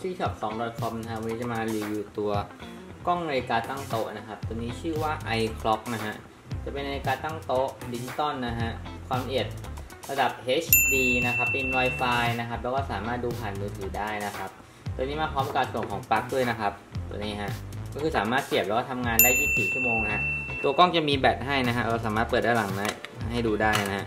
c s h o p 2 com นะครับวันนี้จะมารีวิวตัวกล้องนาฬิกาตั้งโต๊ะนะครับ ตัวนี้ชื่อว่า iClock นะฮะ จะเป็นนาฬิกาตั้งโต๊ะดิจิตอลนะฮะ ความละเอียดระดับ HD นะครับ เป็น Wi-Fi นะครับ แล้วก็สามารถดูผ่านมือถือได้นะครับ ตัวนี้มาพร้อมกับส่วนของปลั๊กด้วยนะครับ ตัวนี้ฮะ ก็คือสามารถเสียบแล้วก็ทำงานได้ 24 ชั่วโมงนะฮะตัวกล้องจะมีแบตให้นะฮะ เราสามารถเปิดด้านหลังได้ให้ดูได้นะฮะ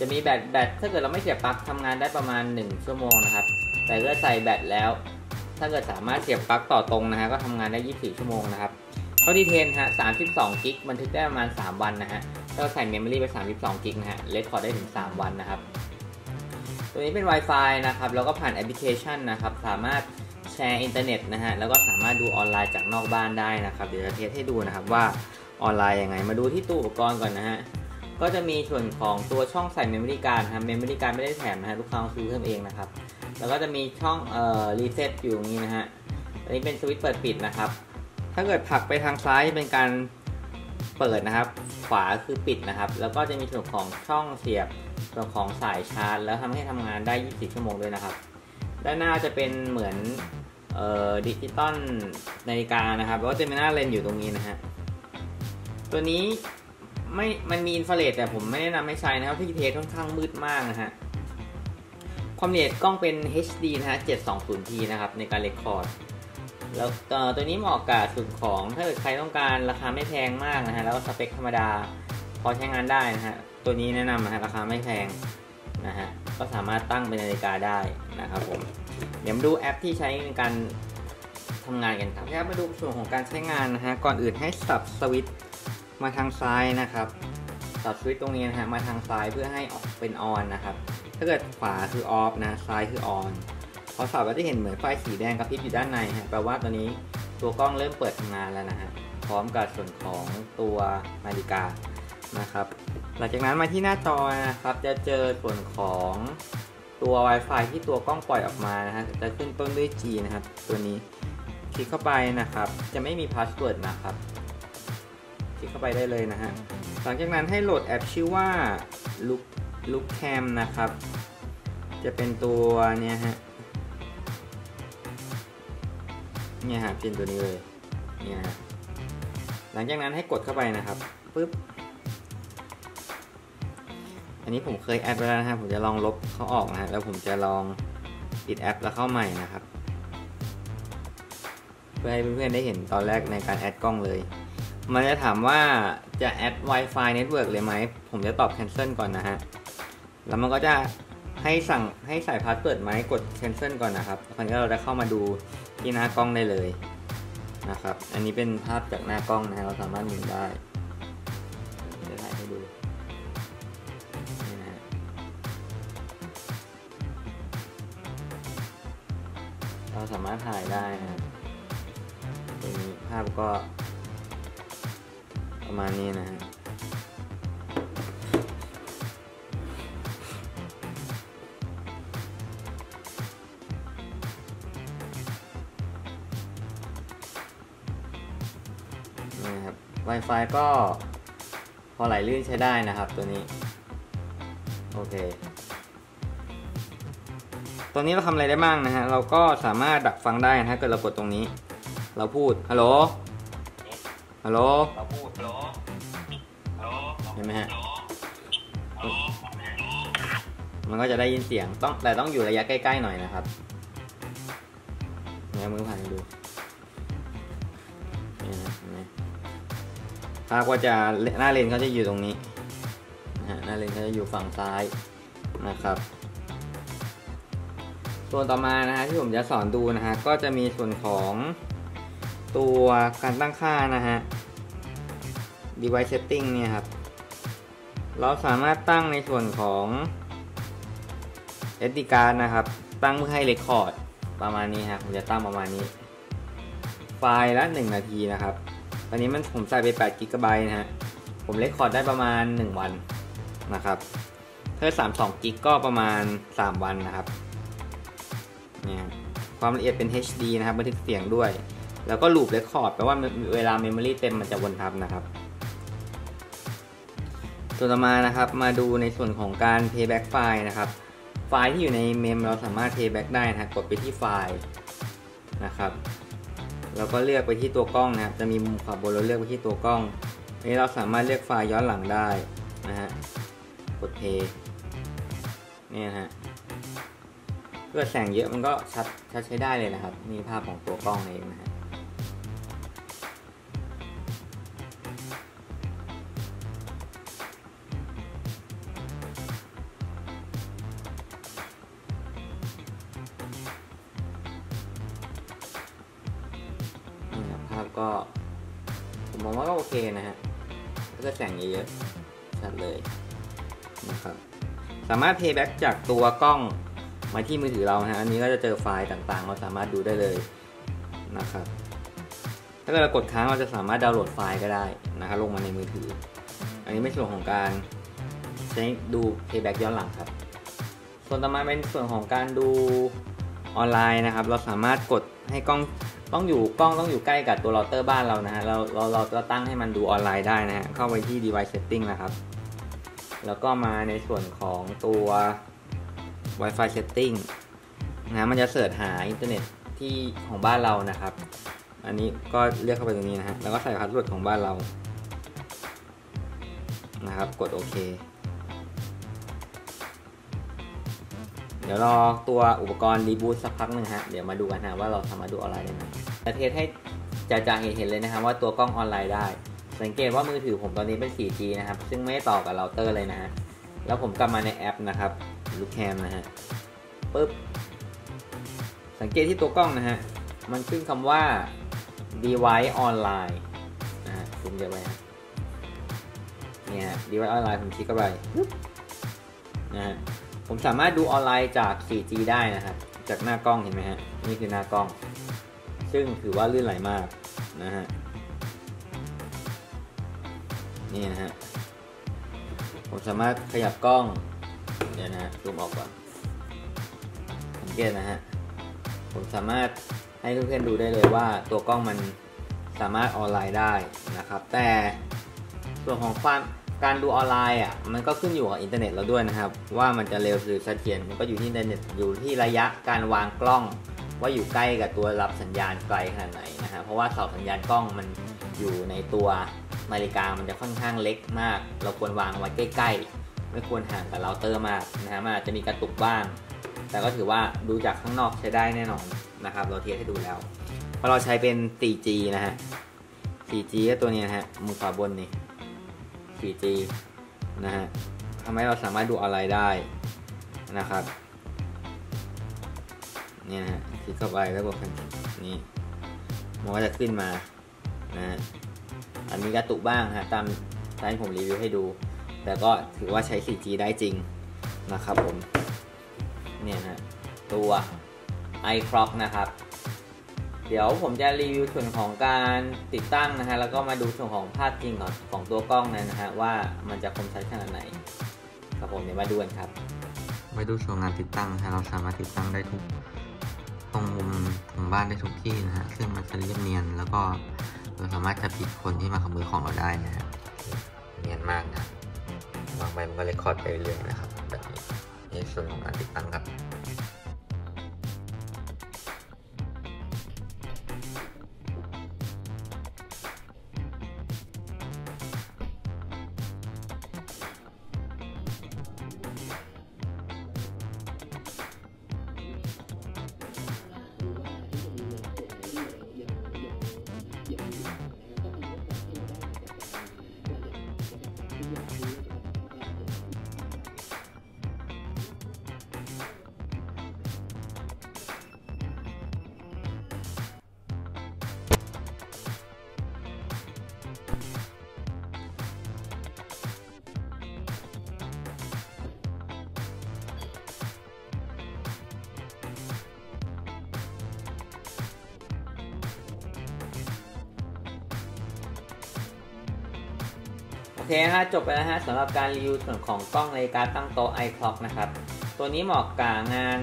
จะมีแบตแบตถ้าเกิดเราไม่เสียบปลั๊กทำงานได้ประมาณ 1 ชั่วโมงนะครับ แต่เมื่อใส่แบตแล้ว ถ้าเกิดสามารถเสียบปลั๊กต่อตรงนะฮะก็ทำงานได้ 24 ชั่วโมงนะครับเข้าดีเทนฮะ 32 gig บันทึกได้ประมาณ 3 วันนะฮะถ้าเราใส่ memory ไป 32 gig นะฮะ record ได้ถึง 3 วันนะครับ ตัวนี้เป็น Wi-Fi นะครับ แล้วก็ผ่านแอปพลิเคชันนะครับ สามารถแชร์อินเทอร์เน็ตนะฮะ แล้วก็สามารถดูออนไลน์จากนอกบ้านได้นะครับ เดี๋ยวจะ test ให้ดูนะครับว่าออนไลน์ยังไง มาดูที่ตัวอุปกรณ์ก่อนนะฮะ ก็จะมีส่วนของตัวช่องใส่ memory card ครับ memory card ไม่ได้แถมนะฮะลูกค้าซื้อเพิ่มเองนะครับ แล้วก็จะมีช่องเอ่อ reset อยู่ตรงนี้นะฮะอันนี้เป็นสวิตช์เปิดปิดนะครับ ถ้าเกิดผลักไปทางซ้ายเป็นการเปิดนะครับ ขวาคือปิดนะครับ แล้วก็จะมีส่วนของช่องเสียบส่วนของสายชาร์จ แล้วทำให้ทำงานได้ 24 ชั่วโมงด้วยนะครับ ด้านหน้าจะเป็นเหมือนเอ่อดิจิตอลนาฬิกานะครับแล้วก็จะมีหน้าเลนส์อยู่ตรงนี้นะฮะตัวนี้ ไม่มันมีอินฟราเรดแต่ผมไม่แนะนำให้ใช้นะครับที่ test ค่อนข้างมืดมากนะฮะความละเอียดกล้องเป็น HD นะฮะ 720p นะครับ ในการเรคคอร์ด แล้วตัวนี้เหมาะกับส่วนของ ถ้าเกิดใครต้องการราคาไม่แพงมากนะฮะ แล้วสเปคธรรมดา พอใช้งานได้นะฮะ ตัวนี้แนะนำนะฮะ ราคาไม่แพงนะฮะ ก็สามารถตั้งเป็นนาฬิกาได้นะครับผม เดี๋ยวมาดูแอปที่ใช้ในการทำงานกันครับครับมาดูส่วนของการใช้งานนะฮะ ก่อนอื่นให้สับสวิตช์ มาทางซ้ายนะครับสับสวิตช์ตรงนี้นะฮะมาทางซ้ายเพื่อให้เป็นออนนะครับ ถ้าเกิดขวาคือออฟนะซ้ายคือออนพอสับเราจะเห็นเหมือนไฟสีแดงกระพริบอยู่ด้านในฮะแปลว่าตัวนี้ตัวกล้องเริ่มเปิดทำงานแล้วนะฮะพร้อมกับส่วนของตัวนาฬิกานะครับ หลังจากนั้นมาที่หน้าจอนะครับ จะเจอส่วนของตัว Wi-Fi ที่ตัวกล้องปล่อยออกมานะฮะจะขึ้นต้นด้วย G นะครับ ตัวนี้คลิกเข้าไปนะครับ จะไม่มี password นะครับ คลิกเข้าไปได้เลยนะฮะ หลังจากนั้นให้โหลดแอปชื่อว่า Look Look Cam นะครับ จะเป็นตัวเนี่ยฮะ เนี่ยฮะเป็นตัวนี้เลย เนี่ยฮะ หลังจากนั้นให้กดเข้าไปนะครับปึ๊บ อันนี้ผมเคย add ไว้แล้วนะครับผมจะลองลบเขาออกนะฮะ แล้วผมจะลองปิดแอปแล้วเข้าใหม่นะครับ เพื่อให้เพื่อนๆได้เห็นตอนแรกในการ add กล้องเลย มันจะถามว่าจะแอด Wi-Fi Network เลยไหม ผมจะตอบ cancel ก่อนนะฮะ แล้วมันก็จะให้สั่งให้ใส่ password ไหมกด cancel ก่อนนะครับคราวนี้เราจะเข้ามาดูที่หน้ากล้องได้เลยนะครับ อันนี้เป็นภาพจากหน้ากล้องนะฮะ เราสามารถหมุนได้จะถ่ายให้ดูนี่นะเราสามารถถ่ายได้นะครับตัวนี้ภาพก็ ประมาณนี้นะฮะนี่ครับ Wi-Fi ก็พอไหลลื่นใช้ได้นะครับตัวนี้ โอเค ตัวนี้เราทำอะไรได้บ้างนะฮะ เราก็สามารถดักฟังได้นะฮะเกิดเรากดตรงนี้ เราพูด ฮัลโหล ฮัลโหลเราพูดโลโลเห็นไหมฮะมันก็จะได้ยินเสียงต้องแต่ต้องอยู่ระยะใกล้ๆหน่อยนะครับเนี่ยมือผ่านให้ดูนี่นะเห็นไหมภาพก็จะหน้าเลนเขาจะอยู่ตรงนี้นะฮะหน้าเลนเขาจะอยู่ฝั่งซ้ายนะครับส่วนต่อมานะฮะที่ผมจะสอนดูนะฮะก็จะมีส่วนของ ตัวการตั้งค่านะฮะ device setting เนี่ยครับ เราสามารถตั้งในส่วนของ SD card นะครับ ตั้งเพื่อให้ record ประมาณนี้ครับผมจะตั้งประมาณนี้ ไฟล์ละ 1 นาทีนะครับ ตอนนี้มันผมใส่ไป8 g b นะฮะ ผม record ได้ประมาณ 1 วันนะครับถ้า32 g ก็ประมาณ 3 วันนะครับเนี่ยความละเอียดเป็น HD นะครับบันทึกเสียงด้วย แล้วก็ loop record แปลว่าเวลา memory เต็มมันจะวนทับนะครับส่วนต่อมานะครับมาดูในส่วนของการ playback ไฟล์นะครับ ไฟล์ที่อยู่ในเมมเราสามารถ playback ได้นะครับกดไปที่ไฟล์นะครับแล้วก็เลือกไปที่ตัวกล้องนะครับ จะมีมุมขวาบนเราเลือกไปที่ตัวกล้องนนี้เราสามารถเลือกไฟล์ย้อนหลังได้นะฮะกดเพย์นี่นะฮะเพื่อแสงเยอะมันก็ชัดชัดใช้ได้เลยนะครับนี่ภาพของตัวกล้องเองนะฮะ เพื่อแสงเยอะๆชัดเลยนะครับ สามารถ playback จากตัวกล้องมาที่มือถือเราฮะ อันนี้ก็จะเจอไฟล์ต่างๆ เราสามารถดูได้เลยนะครับ ถ้าเกิดเรากดค้างเราจะสามารถดาวน์โหลดไฟล์ก็ได้นะครับลงมาในมือถือ อันนี้เป็นส่วนของการใช้ดู playback ย้อนหลังครับ ส่วนต่อมาเป็นส่วนของการดูออนไลน์นะครับ เราสามารถกดให้กล้อง ต้องอยู่กล้องต้องอยู่ใกล้กับตัวเราเตอร์บ้านเรานะฮะเราเราเราจะตั้งให้มันดูออนไลน์ได้นะฮะเข้าไปที่ device setting นะครับ แล้วก็มาในส่วนของตัว Wi-Fi setting นะมันจะ search หาอินเทอร์เน็ตที่ของบ้านเรานะครับ อันนี้ก็เลือกเข้าไปตรงนี้นะฮะแล้วก็ใส่ password ของบ้านเรานะครับ กดโอเค เดี๋ยวรอตัวอุปกรณ์รีบูตสักพักหนึ่งฮะ เดี๋ยวมาดูกันฮะว่าเราสามารถดูออนไลน์ได้ไหมจะเทสให้จะจะเห็นเห็นเลยนะครับว่าตัวกล้องออนไลน์ได้ สังเกตว่ามือถือผมตอนนี้เป็น 4G นะครับ ซึ่งไม่ต่อกับเราเตอร์เลยนะฮะ แล้วผมกลับมาในแอปนะครับลูกแคมนะฮะปึ๊บ สังเกตที่ตัวกล้องนะฮะ มันขึ้นคำว่า device online นะฮะผมเดี๋ยวไปฮะเนี่ย device online ผมคลิกเข้าไปปึ๊บนะฮะ ผมสามารถดูออนไลน์จาก 4G ได้นะครับ จากหน้ากล้องเห็นไหมฮะ นี่คือหน้ากล้อง ซึ่งถือว่าลื่นไหลมากนะฮะ นี่นะฮะ ผมสามารถขยับกล้อง เดี๋ยวนะฮะซูมออกก่อนสังเกตนะฮะ ผมสามารถให้เพื่อนๆดูได้เลยว่าตัวกล้องมันสามารถออนไลน์ได้นะครับ แต่ส่วนของความ การดูออนไลน์อะมันก็ขึ้นอยู่กับอินเทอร์เน็ตเราด้วยนะครับ ว่ามันจะเร็วหรือเสถียรมันก็อยู่ที่อินเทอร์เน็ตอยู่ที่ระยะการวางกล้อง ว่าอยู่ใกล้กับตัวรับสัญญาณไกลขนาดไหนนะฮะเพราะว่าเสาสัญญาณกล้องมันอยู่ในตัวนาฬิกามันจะค่อนข้างเล็กมาก เราควรวางไว้ใกล้ๆ ไม่ควรห่างกับเราเตอร์มากนะฮะมันอาจจะมีกระตุกบ้าง แต่ก็ถือว่าดูจากข้างนอกใช้ได้แน่นอนนะครับ เราเทียบให้ดูแล้วเพราะเราใช้เป็น 4G นะฮะ 4G ก็ตัวนี้นะฮะมือขวาบนนี่ 4G นะฮะทำให้เราสามารถดูออนไลน์ได้นะครับเนี่ยนะฮะคลิกเข้าไปแล้วกดนี่มันก็จะขึ้นมานะฮะอันนี้กระตุกบ้างฮะตามตามที่ผมรีวิวให้ดู แต่ก็ถือว่าใช้ 4G ได้จริงนะครับผม เนี่ยฮะตัว iClock นะครับ เดี๋ยวผมจะรีวิวส่วนของการติดตั้งนะฮะแล้วก็มาดูส่วนของภาพจริงของของตัวกล้องนะฮะว่ามันจะคมชัดขนาดไหนครับผมเดี๋ยวมาดูกันครับ มาดูส่วนงานติดตั้งนะฮะเราสามารถติดตั้งได้ทุกตรงมุมของบ้านได้ทุกที่นะฮะซึ่งมันจะเรียบเนียน แล้วก็เราสามารถจะปิดคนที่มาขโมยของเราได้นะฮะเนียนมากนะวางไปมันก็เลยคอดไปเรื่อยนะครับแบบนี้ในส่วนของการติดตั้งครับ เคฮะจบไปแล้วฮะสำหรับการรีวิวส่วนของกล้องนาฬิกาตั้งโต๊ะ iClock นะครับ ตัวนี้เหมาะกับงาน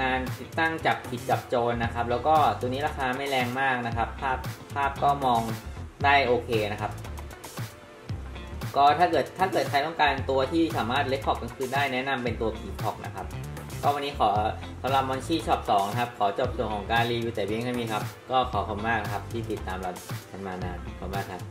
งานติดตั้งจับผิดจับโจรนะครับ แล้วก็ตัวนี้ราคาไม่แรงมากนะครับ ภาพภาพก็มองได้โอเคนะครับ ก็ถ้าเกิดถ้าเกิดใครต้องการตัวที่สามารถเล็คคอร์กลางคืนได้แนะนำเป็นตัว p ี c o อกนะครับ ก็วันนี้ขอสำหรับมอนชี่ช็อป2นะครับ ขอจบส่วนของการรีวิวแต่เพียงเท่านี้ครับ ก็ขอขอบคุณมากครับที่ติดตามเรากันมานานขอบคุณมากครับ